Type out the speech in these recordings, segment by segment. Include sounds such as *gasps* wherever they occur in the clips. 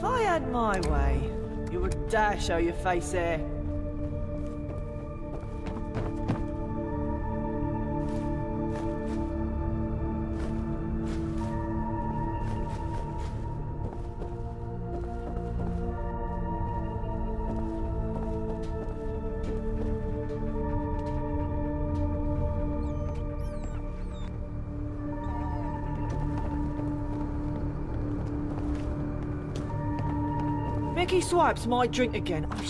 If I had my way, you would dare show your face here. Swipes my drink again. I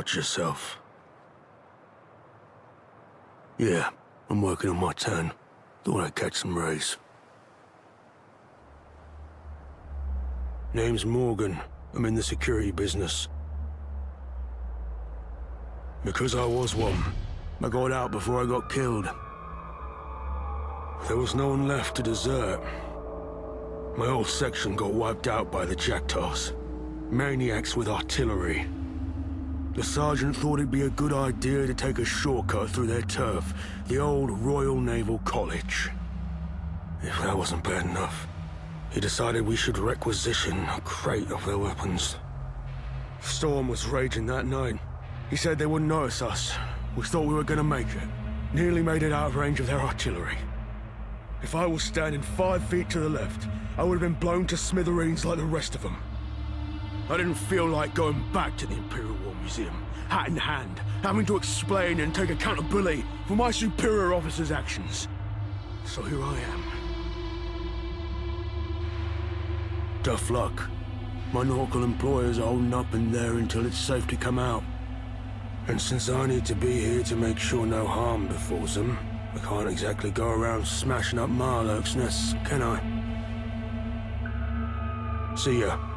Watch yourself. Yeah, I'm working on my turn. Thought I'd catch some rays. Name's Morgan. I'm in the security business. Because I was one, I got out before I got killed. There was no one left to desert. My whole section got wiped out by the Jackdaws. Maniacs with artillery. The sergeant thought it'd be a good idea to take a shortcut through their turf, the old Royal Naval College. If that wasn't bad enough, he decided we should requisition a crate of their weapons. Storm was raging that night. He said they wouldn't notice us. We thought we were gonna make it. Nearly made it out of range of their artillery. If I was standing five feet to the left, I would have been blown to smithereens like the rest of them. I didn't feel like going back to the Imperial War Museum, hat in hand, having to explain and take accountability for my superior officer's actions. So here I am. Tough luck. My nautical employers are holding up in there until it's safe to come out. And since I need to be here to make sure no harm befalls them, I can't exactly go around smashing up Mirelurk's nests, can I? See ya.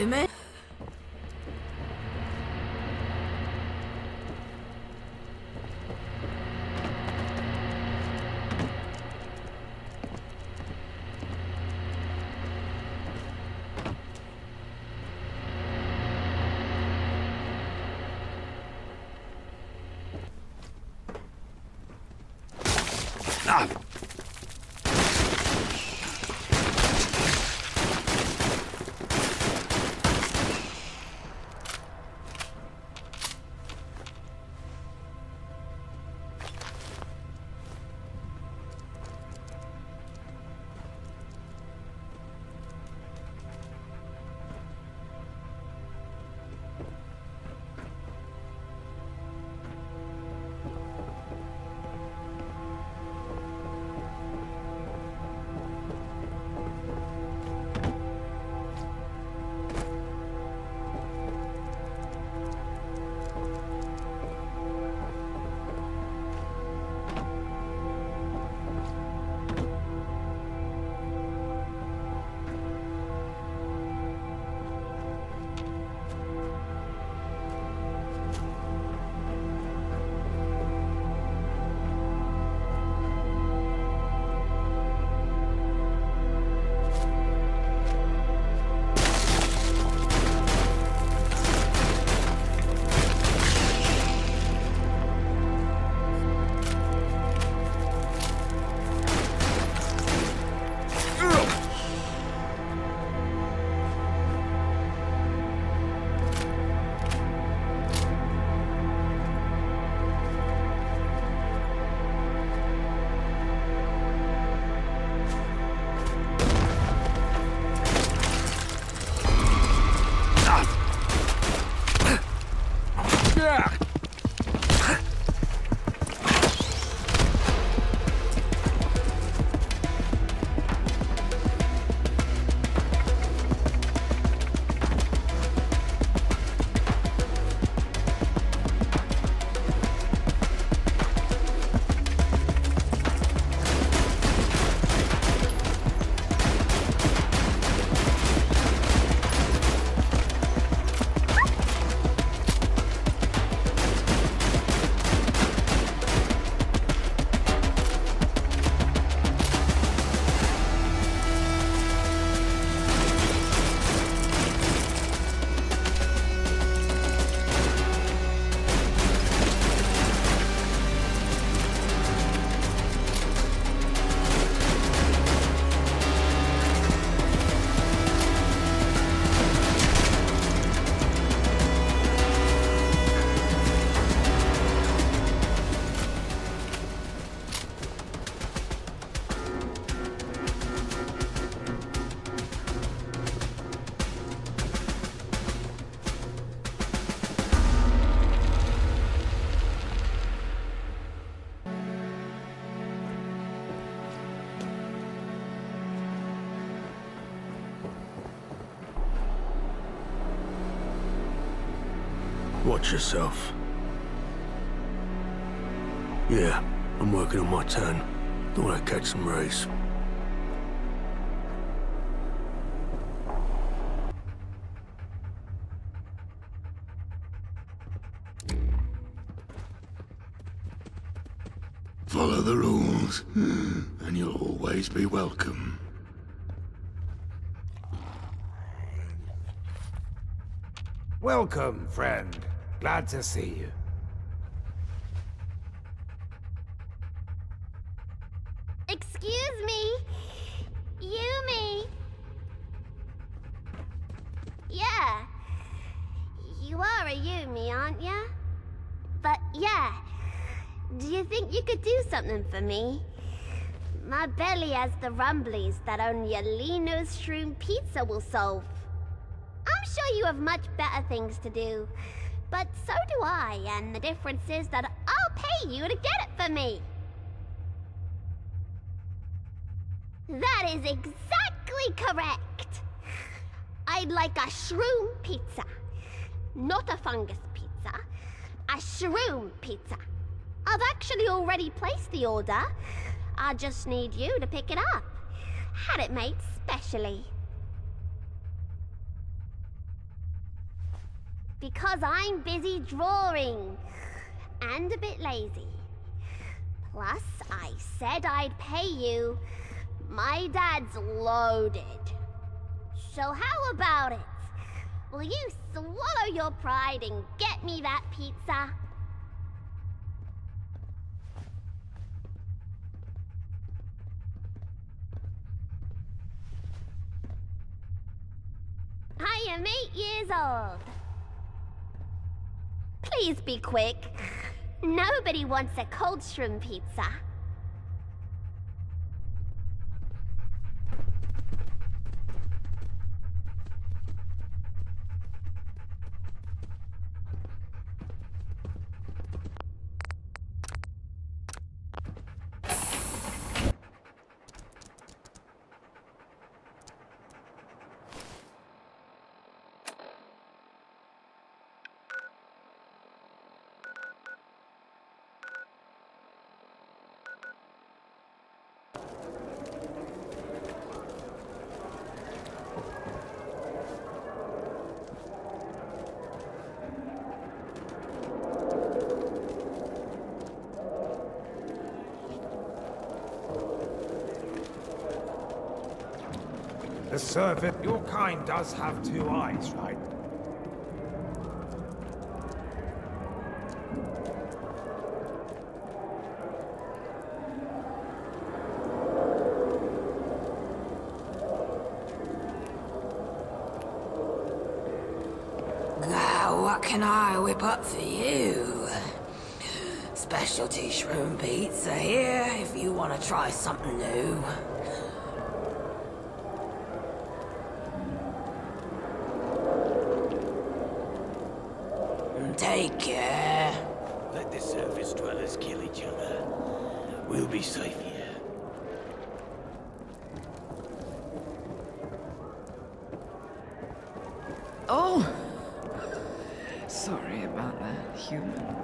Human. Watch yourself. Yeah, I'm working on my turn. Thought I'd catch some rays. Follow the rules, *gasps* and you'll always be welcome. Welcome, friend. Glad to see you. Excuse me. Yumi. Yeah. You are a Yumi, aren't ya? But yeah. Do you think you could do something for me? My belly has the rumblies that only a Lino's Shroom Pizza will solve. I'm sure you have much better things to do. But so do I, and the difference is that I'll pay you to get it for me. That is exactly correct. I'd like a shroom pizza. Not a fungus pizza. A shroom pizza. I've actually already placed the order. I just need you to pick it up. Had it made specially. Because I'm busy drawing. And a bit lazy. Plus, I said I'd pay you. My dad's loaded. So how about it? Will you swallow your pride and get me that pizza? I am eight years old. Please be quick. Nobody wants a cold shroom pizza. Servant, your kind does have two eyes, right? Now, what can I whip up for you? Specialty shroom pizza here if you want to try something new. Take care. Let the surface dwellers kill each other. We'll be safe here. Oh! Sorry about that, human.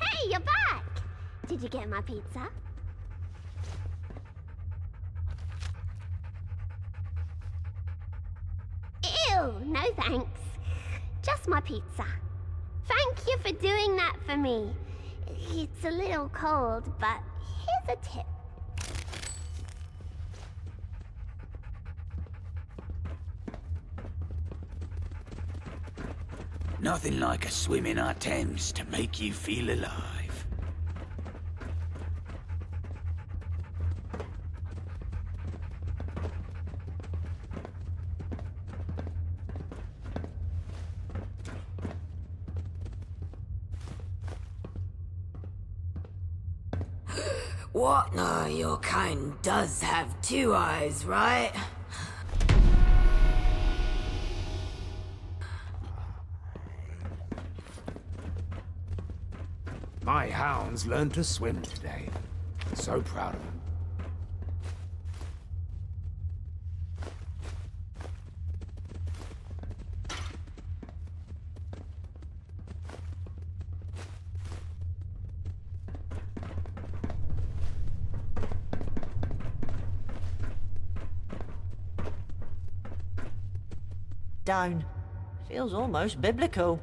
Hey, you're back! My pizza? Ew, no thanks. Just my pizza. Thank you for doing that for me. It's a little cold, but here's a tip. Nothing like a swim in our Thames to make you feel alive. What? No, your kind does have two eyes, right? My hounds learned to swim today. So proud of them. Stone. Feels almost biblical.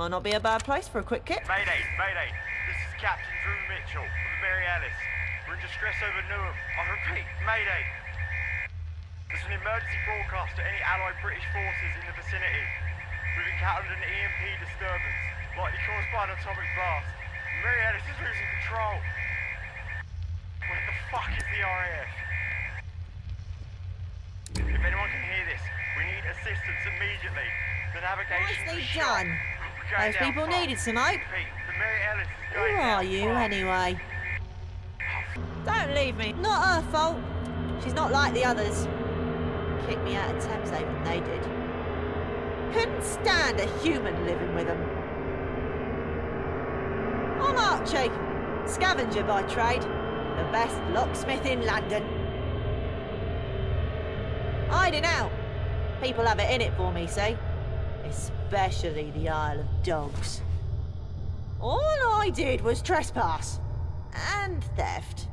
Might not be a bad place for a quick kip. Mayday, mayday. This is Captain Drew Mitchell of the Mary Alice. We're in distress over Newham. I repeat, mayday. This is an emergency broadcast to any Allied British forces in the vicinity. We've encountered an EMP disturbance, likely caused by an atomic blast. Mary Alice is losing control. Where the fuck is the RAF? If anyone can hear this, we need assistance immediately. The navigation Nicely shot. done. Those people needed is Who are you, anyway? Don't leave me. Not her fault. She's not like the others. Kicked me out of Thameshaven, they did. Couldn't stand a human living with them. I'm Archie, scavenger by trade. The best locksmith in London. Hiding out. People have it in it for me, see? Especially the Isle of Dogs. All I did was trespass. And theft.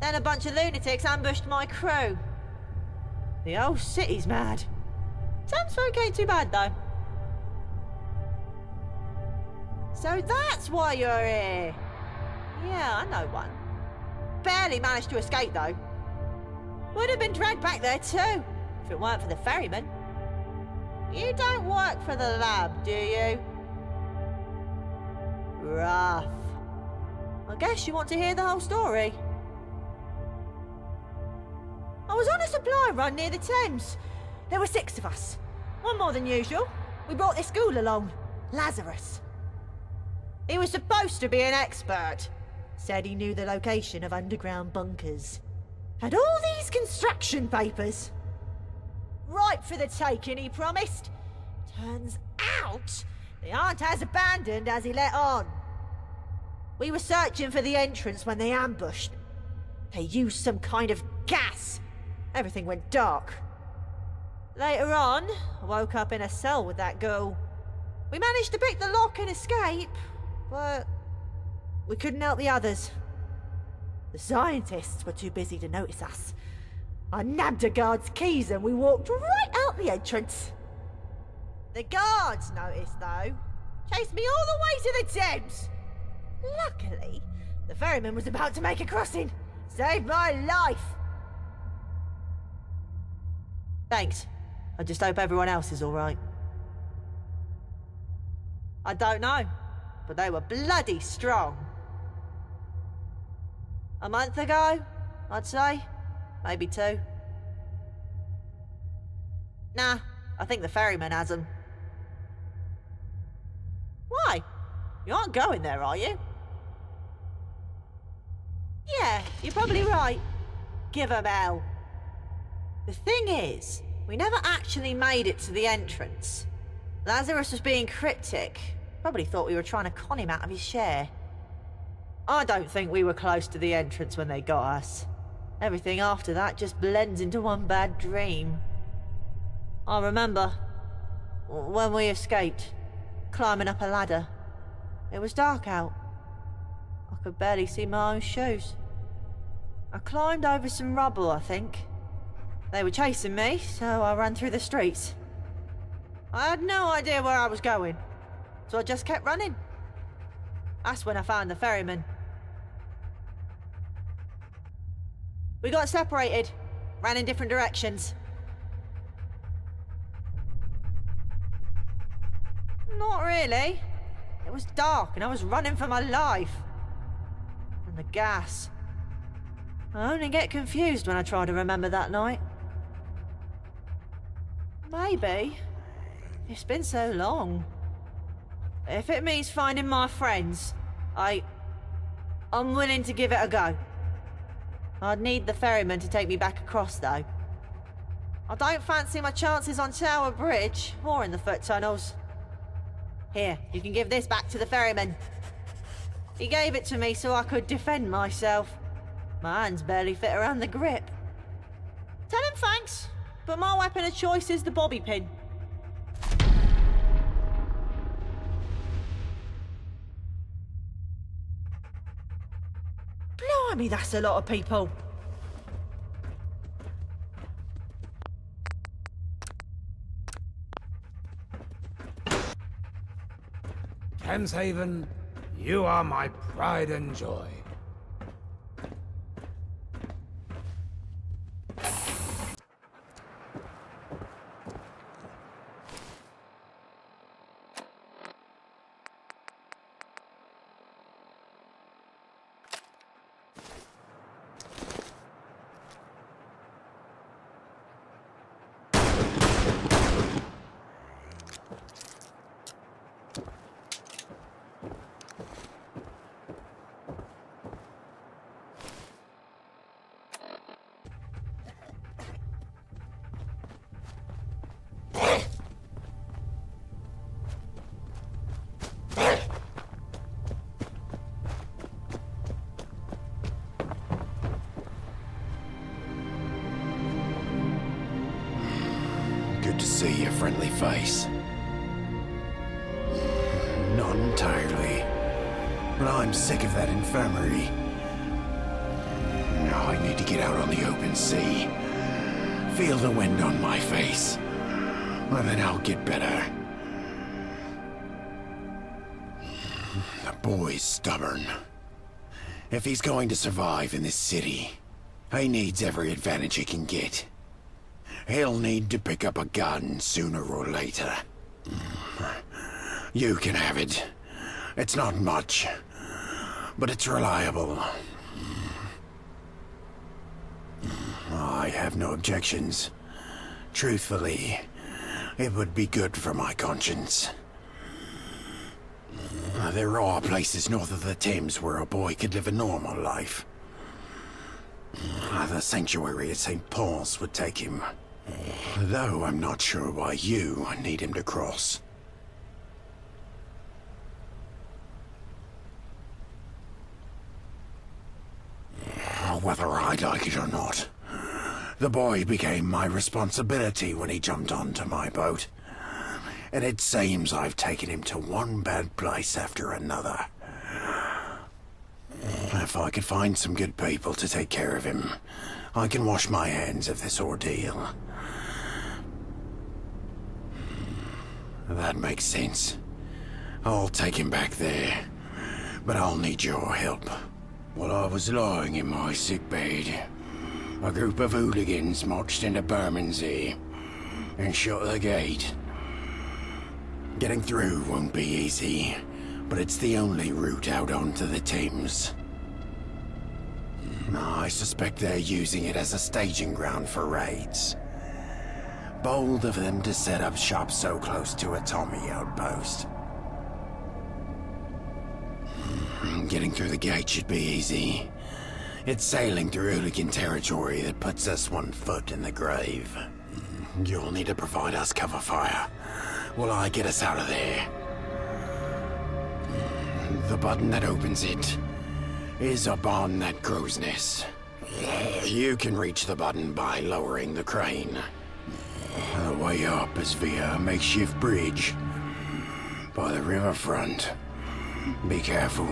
Then a bunch of lunatics ambushed my crew. The whole city's mad. Thamesfolk ain't too bad, though. So that's why you're here. Yeah, I know one. Barely managed to escape, though. Would have been dragged back there, too, if it weren't for the ferryman. You don't work for the lab, do you? Rough. I guess you want to hear the whole story. I was on a supply run near the Thames. There were six of us. One more than usual. We brought this school along. Lazarus. He was supposed to be an expert. Said he knew the location of underground bunkers. Had all these construction papers. Ripe for the taking, he promised. Turns out, they aren't as abandoned as he let on. We were searching for the entrance when they ambushed. They used some kind of gas. Everything went dark. Later on, I woke up in a cell with that girl. We managed to pick the lock and escape, but we couldn't help the others. The scientists were too busy to notice us. I nabbed a guard's keys and we walked right out the entrance. The guards noticed, though. Chased me all the way to the Thames. Luckily, the ferryman was about to make a crossing. Saved my life. Thanks. I just hope everyone else is alright. I don't know, but they were bloody strong. A month ago, I'd say. Maybe two. Nah, I think the ferryman has them. Why? You aren't going there, are you? Yeah, you're probably right. Give 'em hell. The thing is, we never actually made it to the entrance. Lazarus was being cryptic. Probably thought we were trying to con him out of his share. I don't think we were close to the entrance when they got us. Everything after that just blends into one bad dream. I remember when we escaped, climbing up a ladder. It was dark out. I could barely see my own shoes. I climbed over some rubble, I think. They were chasing me, so I ran through the streets. I had no idea where I was going, so I just kept running. That's when I found the ferryman. We got separated, ran in different directions. Not really. It was dark and I was running for my life. And the gas. I only get confused when I try to remember that night. Maybe. It's been so long. If it means finding my friends, I... I'm willing to give it a go. I'd need the ferryman to take me back across, though. I don't fancy my chances on Tower Bridge, or in the foot tunnels. Here, you can give this back to the ferryman. He gave it to me so I could defend myself. My hands barely fit around the grip. Tell him thanks, but my weapon of choice is the bobby pin. Blimey, that's a lot of people. Thameshaven, you are my pride and joy. The boy's stubborn. If he's going to survive in this city, he needs every advantage he can get. He'll need to pick up a gun sooner or later. You can have it. It's not much, but it's reliable. I have no objections. Truthfully, it would be good for my conscience. Ah, there are places north of the Thames where a boy could live a normal life. Ah, the sanctuary at St. Paul's would take him. Though I'm not sure why you need him to cross. Ah, whether I like it or not, the boy became my responsibility when he jumped onto my boat. And it seems I've taken him to one bad place after another. If I could find some good people to take care of him, I can wash my hands of this ordeal. That makes sense. I'll take him back there. But I'll need your help. While I was lying in my sick bed, a group of hooligans marched into Bermondsey and shut the gate. Getting through won't be easy, but it's the only route out onto the Thames. Hmm, I suspect they're using it as a staging ground for raids. Bold of them to set up shop so close to a Tommy outpost. Hmm, getting through the gate should be easy. It's sailing through hooligan territory that puts us one foot in the grave. Hmm, you'll need to provide us cover fire while I get us out of there. The button that opens it is a on that grows nest. You can reach the button by lowering the crane. The way up is via a makeshift bridge by the riverfront. Be careful.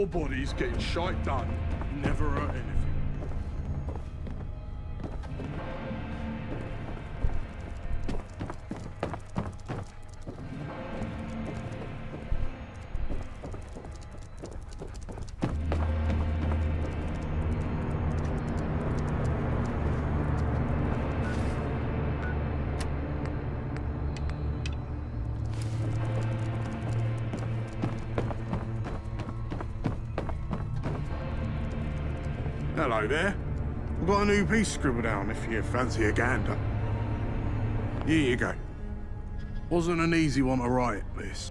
More bodies getting shite done never hurt anything. There. I've got a new piece scribbled down if you fancy a gander. Here you go. Wasn't an easy one to write, this.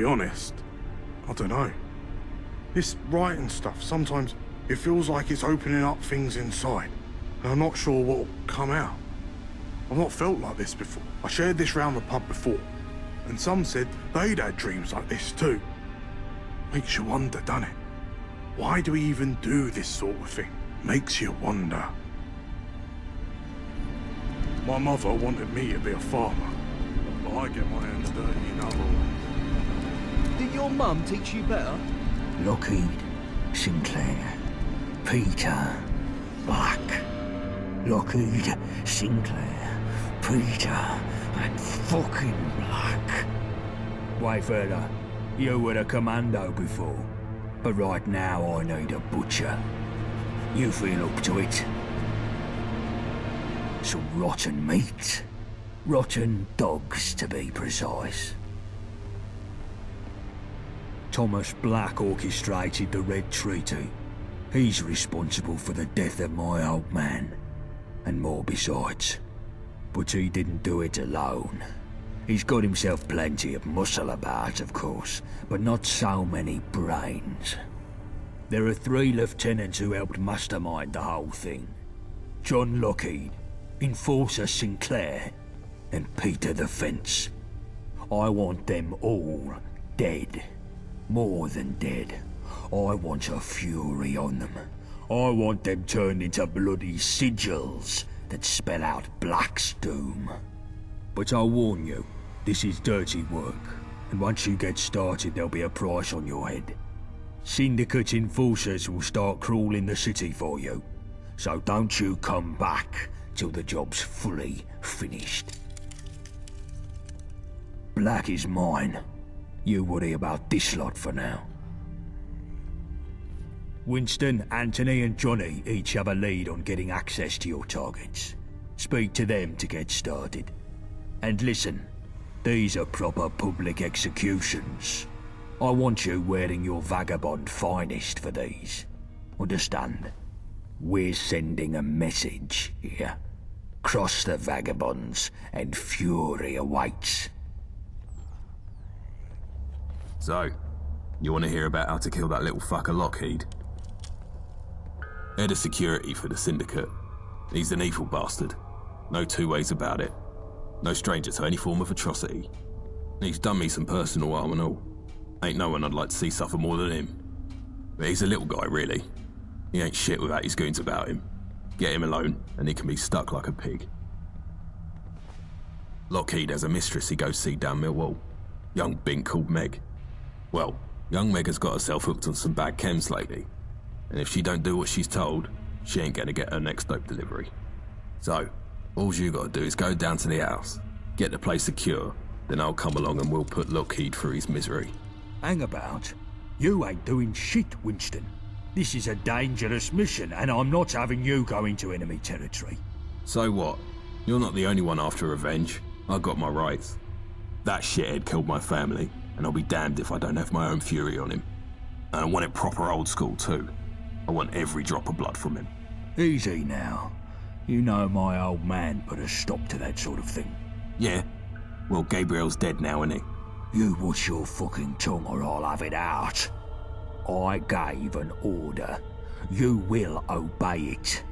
Be honest, I don't know. This writing stuff, sometimes it feels like it's opening up things inside, and I'm not sure what'll come out. I've not felt like this before. I shared this round the pub before, and some said they'd had dreams like this too. Makes you wonder, doesn't it? Why do we even do this sort of thing? Makes you wonder. My mother wanted me to be a farmer, but I get my hands dirty in other ways. Did your mum teach you better? Lockheed, Sinclair, Peter, Black. Lockheed, Sinclair, Peter, and fucking Black. Wait, fella, you were a commando before, but right now I need a butcher. You feel up to it? Some rotten meat. Rotten dogs, to be precise. Thomas Black orchestrated the Red Treaty. He's responsible for the death of my old man, and more besides. But he didn't do it alone. He's got himself plenty of muscle about, of course, but not so many brains. There are three lieutenants who helped mastermind the whole thing. John Lockheed, Enforcer Sinclair, and Peter the Fence. I want them all dead. More than dead. I want a fury on them. I want them turned into bloody sigils that spell out Black's doom. But I'll warn you, this is dirty work, and once you get started there'll be a price on your head. Syndicate enforcers will start crawling the city for you, so don't you come back till the job's fully finished. Black is mine. You worry about this lot for now. Winston, Anthony and Johnny each have a lead on getting access to your targets. Speak to them to get started. And listen, these are proper public executions. I want you wearing your vagabond finest for these. Understand? We're sending a message here. Cross the vagabonds, and fury awaits. So, you want to hear about how to kill that little fucker Lockheed? Head of security for the Syndicate. He's an evil bastard. No two ways about it. No stranger to any form of atrocity. He's done me some personal harm and all. Ain't no one I'd like to see suffer more than him. But he's a little guy, really. He ain't shit without his goons about him. Get him alone, and he can be stuck like a pig. Lockheed has a mistress he goes see down Millwall. Young bink called Meg. Well, young Meg has got herself hooked on some bad chems lately. And if she don't do what she's told, she ain't gonna get her next dope delivery. So, all you gotta do is go down to the house, get the place secure, then I'll come along and we'll put Lockheed through his misery. Hang about. You ain't doing shit, Winston. This is a dangerous mission, and I'm not having you go into enemy territory. So what? You're not the only one after revenge. I got my rights. That shithead killed my family, and I'll be damned if I don't have my own fury on him. And I want it proper old school too. I want every drop of blood from him. Easy now. You know my old man put a stop to that sort of thing. Yeah? Well, Gabriel's dead now, isn't he? You watch your fucking tongue or I'll have it out. I gave an order. You will obey it.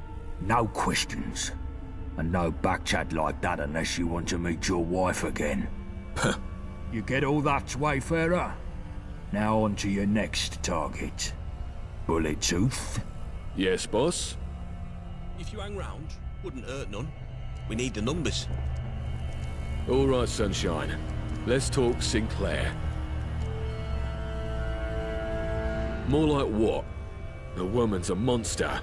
No questions. And no backchat like that unless you want to meet your wife again. *laughs* you get all that, Wayfarer? Now on to your next target. Bullet Tooth? Yes, boss? If you hang round, wouldn't hurt none. We need the numbers. All right, Sunshine. Let's talk Sinclair. More like what? The woman's a monster.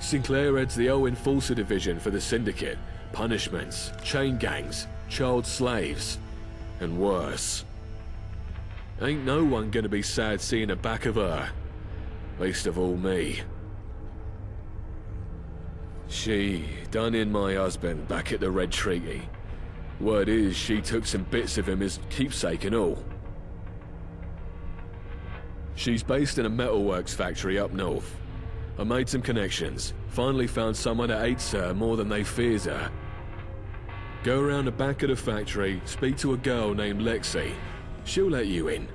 Sinclair heads the Owen Fulsa division for the Syndicate. Punishments, chain gangs, child slaves, and worse. Ain't no one gonna be sad seeing the back of her. Least of all me. She done in my husband back at the Red Treaty. Word is, she took some bits of him as keepsake and all. She's based in a metalworks factory up north. I made some connections. Finally found someone that hates her more than they fears her. Go around the back of the factory, speak to a girl named Lexi. She'll let you in.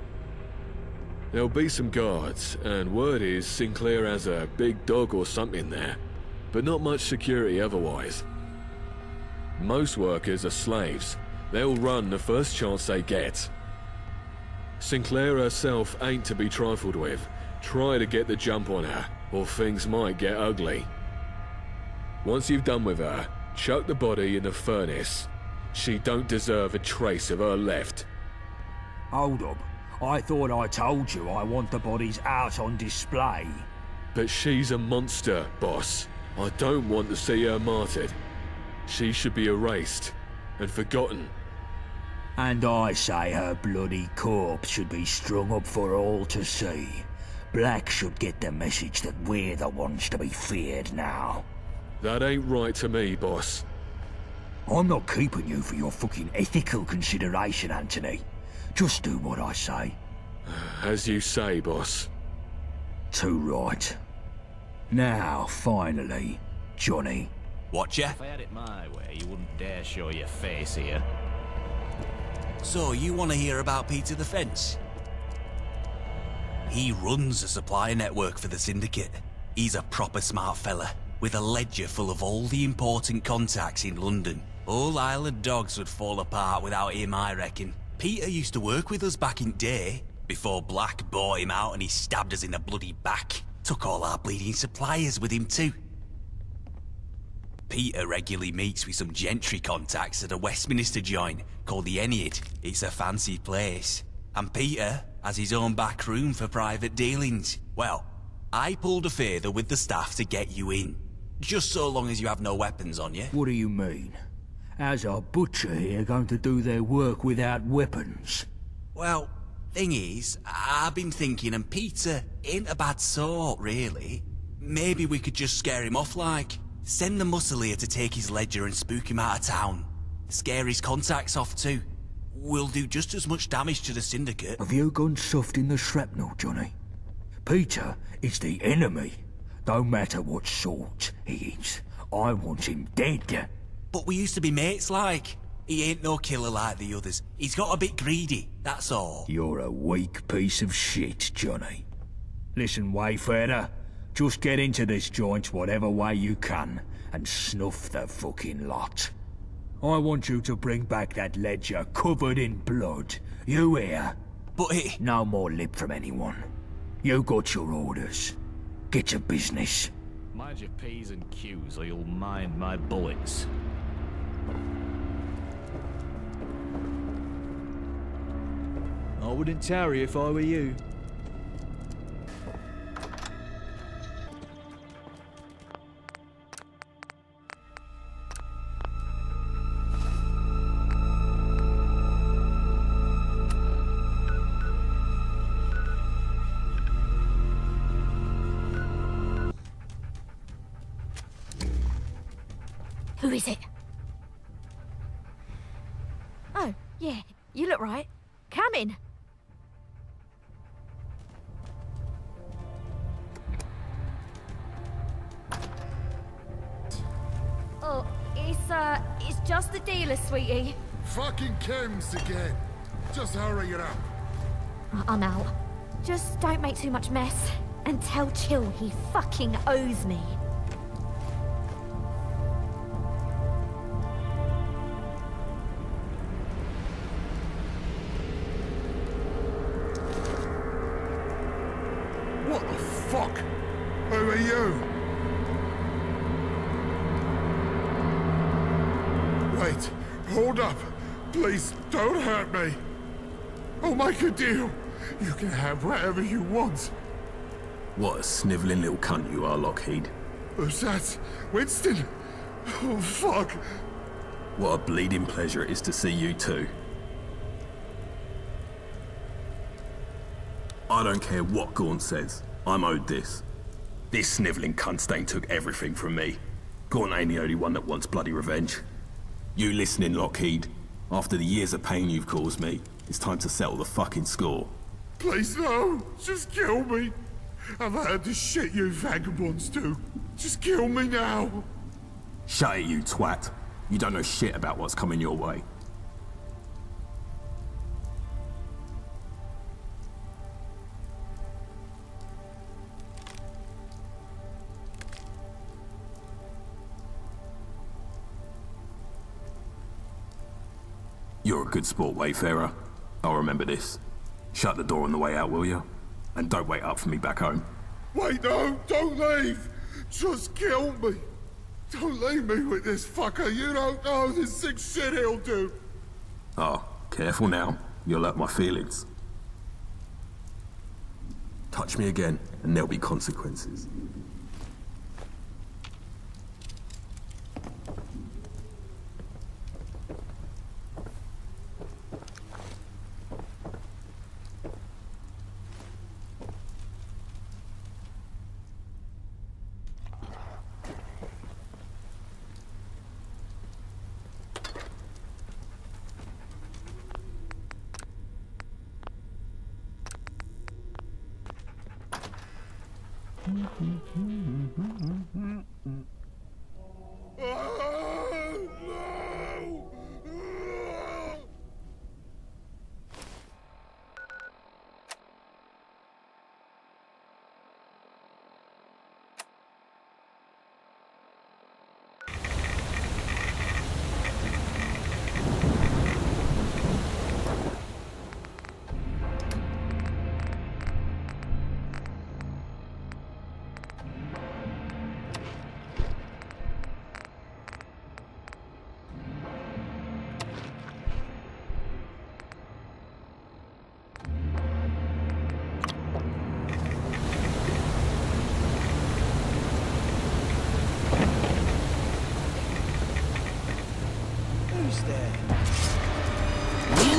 There'll be some guards, and word is Sinclair has a big dog or something there, but not much security otherwise. Most workers are slaves. They'll run the first chance they get. Sinclair herself ain't to be trifled with. Try to get the jump on her, or things might get ugly. Once you've done with her, chuck the body in the furnace. She don't deserve a trace of her left. Hold up. I thought I told you I want the bodies out on display. But she's a monster, boss. I don't want to see her martyred. She should be erased and forgotten. And I say her bloody corpse should be strung up for all to see. Black should get the message that we're the ones to be feared now. That ain't right to me, boss. I'm not keeping you for your fucking ethical consideration, Anthony. Just do what I say. As you say, boss. Too right. Now, finally, Johnny. Watch ya. If I had it my way, you wouldn't dare show your face here. So, you want to hear about Peter the Fence? He runs a supply network for the Syndicate. He's a proper smart fella, with a ledger full of all the important contacts in London. All Isle of Dogs would fall apart without him, I reckon. Peter used to work with us back in day, before Black bought him out and he stabbed us in the bloody back. Took all our bleeding suppliers with him too. Peter regularly meets with some gentry contacts at a Westminster joint called the Ennead. It's a fancy place. And Peter has his own back room for private dealings. Well, I pulled a favour with the staff to get you in. Just so long as you have no weapons on you. What do you mean? How's our butcher here going to do their work without weapons? Well, thing is, I've been thinking, and Peter ain't a bad sort, really. Maybe we could just scare him off like. Send the muscle here to take his ledger and spook him out of town. Scare his contacts off too. We'll do just as much damage to the Syndicate. Have you gone soft in the shrapnel, Johnny? Peter is the enemy. No matter what sort he is, I want him dead. But we used to be mates like. He ain't no killer like the others. He's got a bit greedy, that's all. You're a weak piece of shit, Johnny. Listen, Wayfarer, just get into this joint whatever way you can, and snuff the fucking lot. I want you to bring back that ledger covered in blood. You hear? But it... No more lip from anyone. You got your orders. Get your business. Mind your P's and Q's or you'll mind my bullets. I wouldn't tarry if I were you. It up. I'm out. Just don't make too much mess. And tell Chill he fucking owes me. A deal. You can have whatever you want. What a snivelling little cunt you are, Lockheed. Who's that? Winston? Oh, fuck. What a bleeding pleasure it is to see you too. I don't care what Gorn says. I'm owed this. This snivelling cunt stain took everything from me. Gorn ain't the only one that wants bloody revenge. You listening, Lockheed? After the years of pain you've caused me, it's time to settle the fucking score. Please, no. Just kill me. I've heard the shit you vagabonds do. Just kill me now. Shut it, you twat. You don't know shit about what's coming your way. You're a good sport, Wayfarer. I'll remember this. Shut the door on the way out, will you? And don't wait up for me back home. Wait, no, don't leave. Just kill me. Don't leave me with this fucker. You don't know the sick shit he'll do. Oh, careful now. You'll hurt my feelings. Touch me again, and there'll be consequences.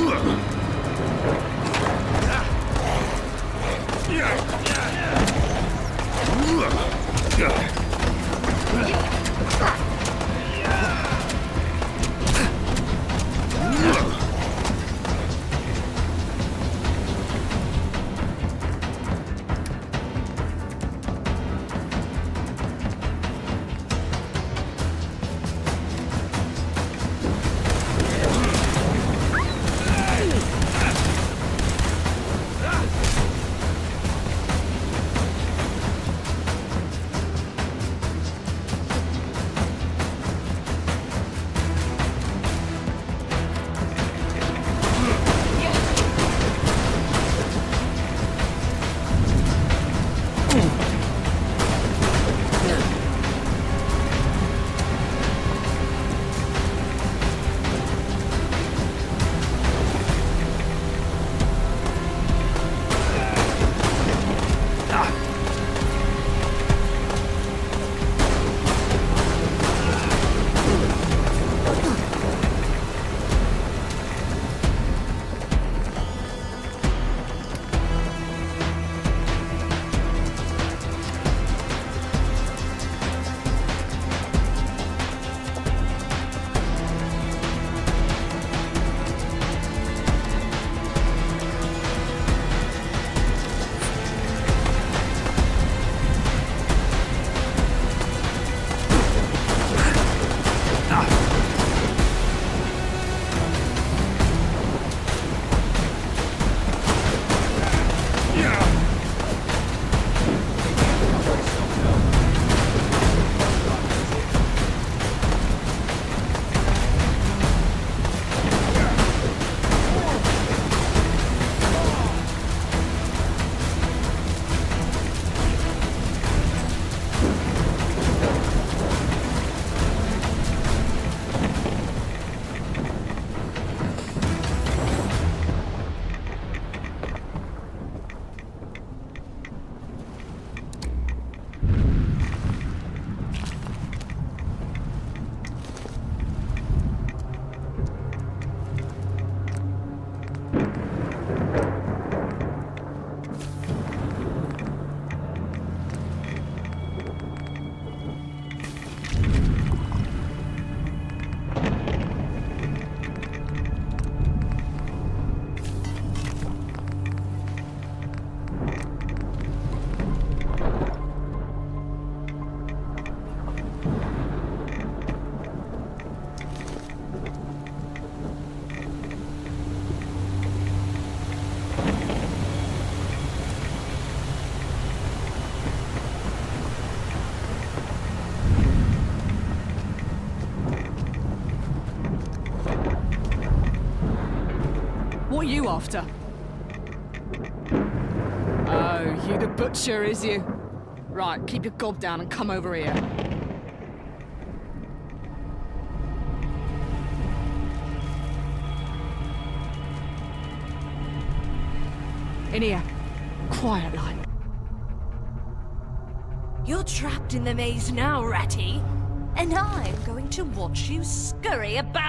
うわ after? Oh, you the butcher, is you? Right, keep your gob down and come over here. In here. Quiet like. You're trapped in the maze now, Ratty. And I'm going to watch you scurry about.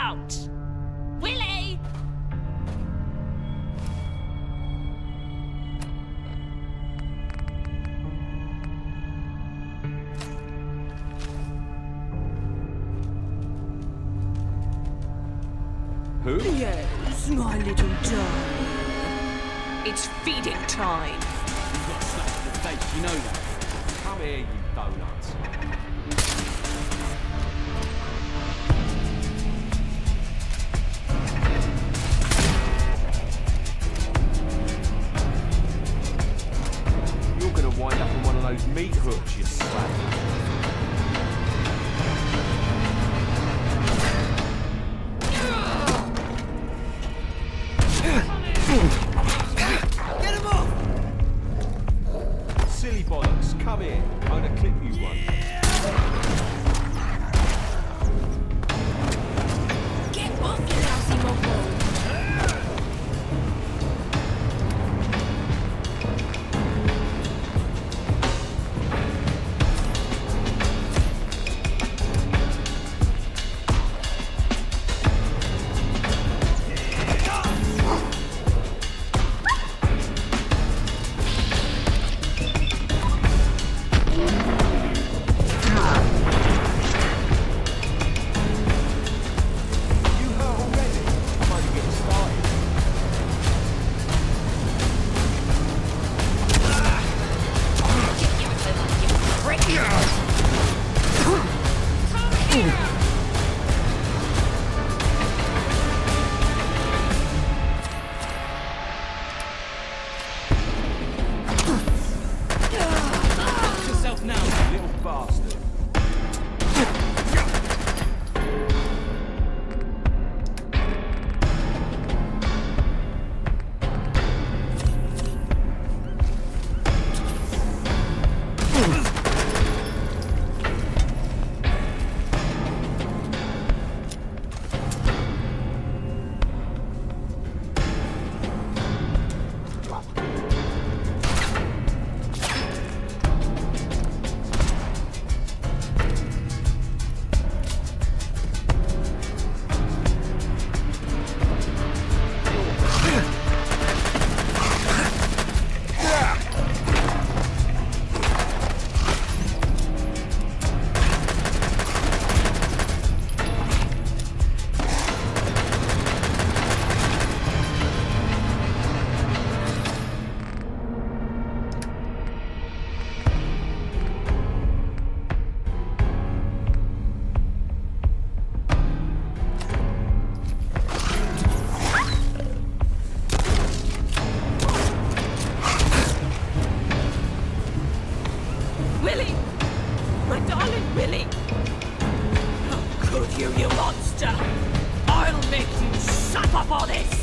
Come here. I'm gonna clip you one. Willie! My darling Willie! How could you, you monster! I'll make you suffer for this!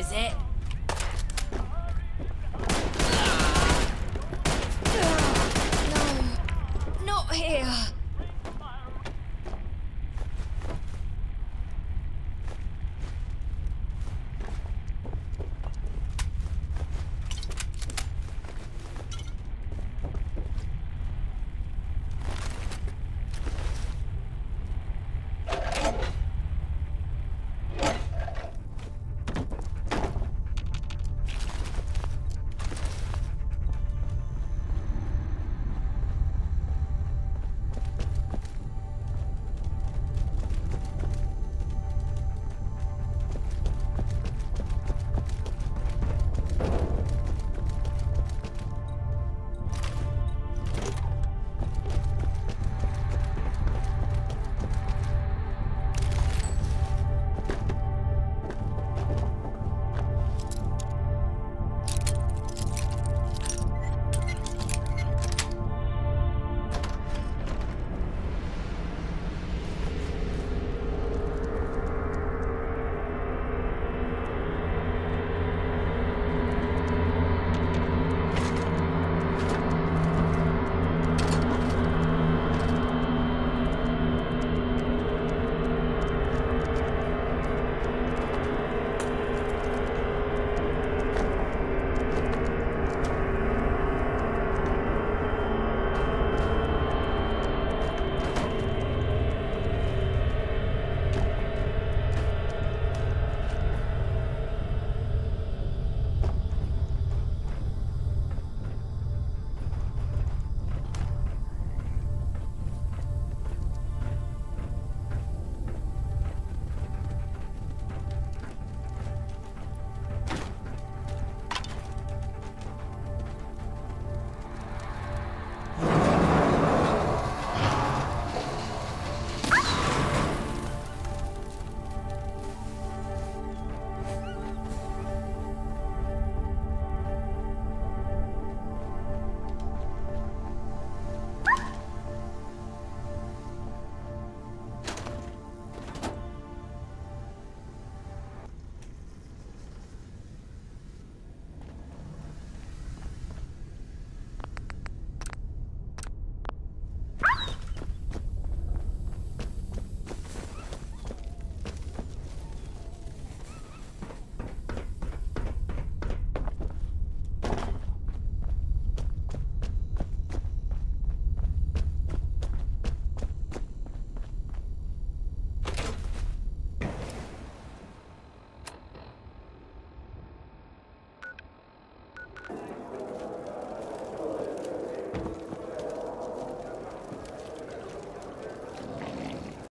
Is it?